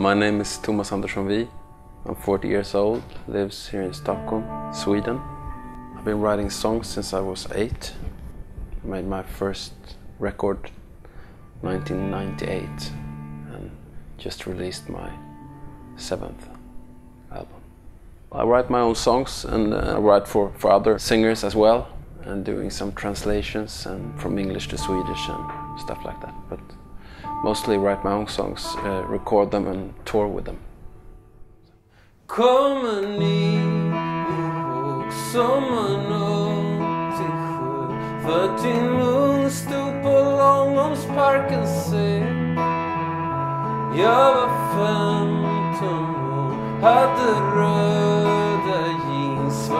My name is Tomas Andersson Wij. I'm 40 years old, lives here in Stockholm, Sweden. I've been writing songs since I was eight. I made my first record 1998 and just released my seventh album. I write my own songs and uh, I write for, for other singers as well and doing some translations and from English to Swedish and stuff like that. But mostly write my own songs, uh, record them and tour with them. Kommer ni ihåg sommaren 87? För din mun stod på Långholmsparkens scen. Jag var 15 år, hade röda jeans,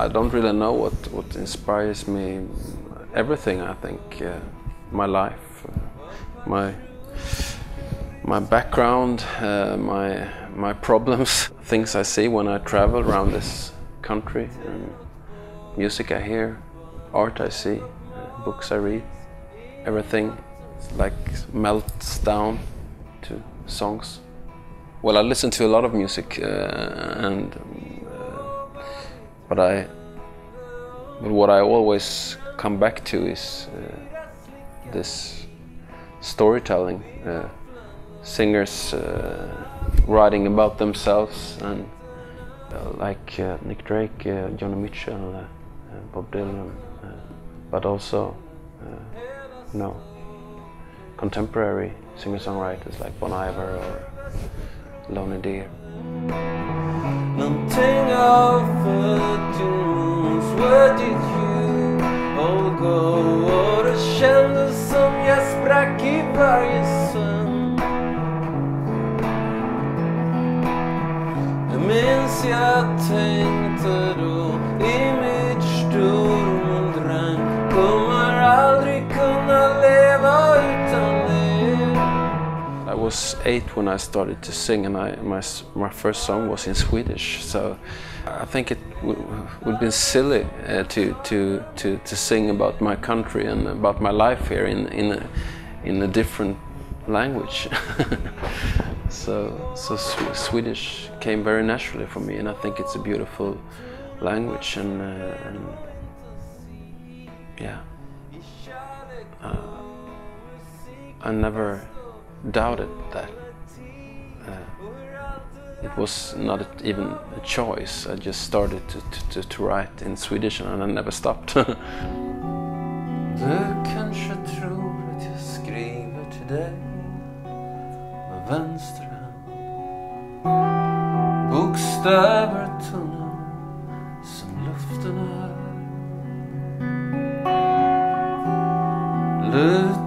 I don't really know what, what inspires me. Everything, I think. Uh, my life, uh, my my background, uh, my my problems, things I see when I travel around this country, music I hear, art I see, uh, books I read, everything like melts down to songs. Well, I listen to a lot of music, uh, and but I but what I always come back to is uh, this storytelling, uh, singers uh, writing about themselves, and uh, like uh, Nick Drake, Joni Mitchell, Bob Dylan, but also, you know, contemporary singer-songwriters like Bon Iver or Lonely Deer. Någonting av dunes Where did you all go? Och det kändes som jag sprack i varje sömn Jag minns jag tänkte was eight when I started to sing, and I, my my first song was in Swedish. So I think it would be silly uh, to, to to to sing about my country and about my life here in in a, in a different language. so so Sw- Swedish came very naturally for me, and I think it's a beautiful language and, uh, and yeah. I never doubted that. Uh, it was not even a choice. I just started to, to, to, write in Swedish and I never stopped.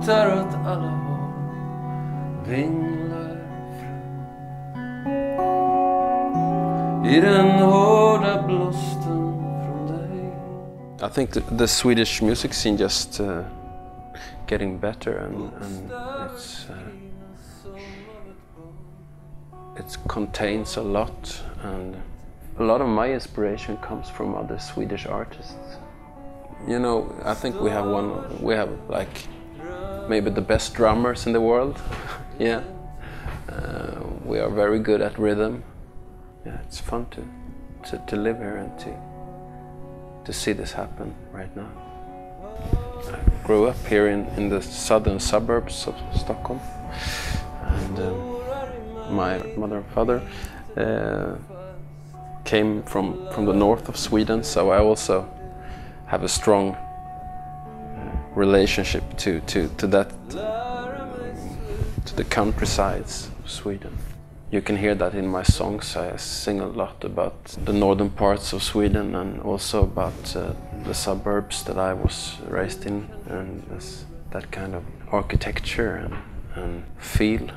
Lutar åt alla I den blåsten think the, Swedish music scene just uh, getting better and, and it's uh, it contains a lot and a lot of my inspiration comes from other Swedish artists. You know, I think we have one we have like maybe the best drummers in the world. yeah. Uh, we are very good at rhythm. Yeah, it's fun to, to, to live here and to to see this happen right now. I grew up here in, in the southern suburbs of Stockholm, and um, my mother and father uh, came from, from the north of Sweden, so I also have a strong uh, relationship to, to, to that, the countrysides of Sweden. You can hear that in my songs. I sing a lot about the northern parts of Sweden and also about uh, the suburbs that I was raised in and that kind of architecture and, and feel.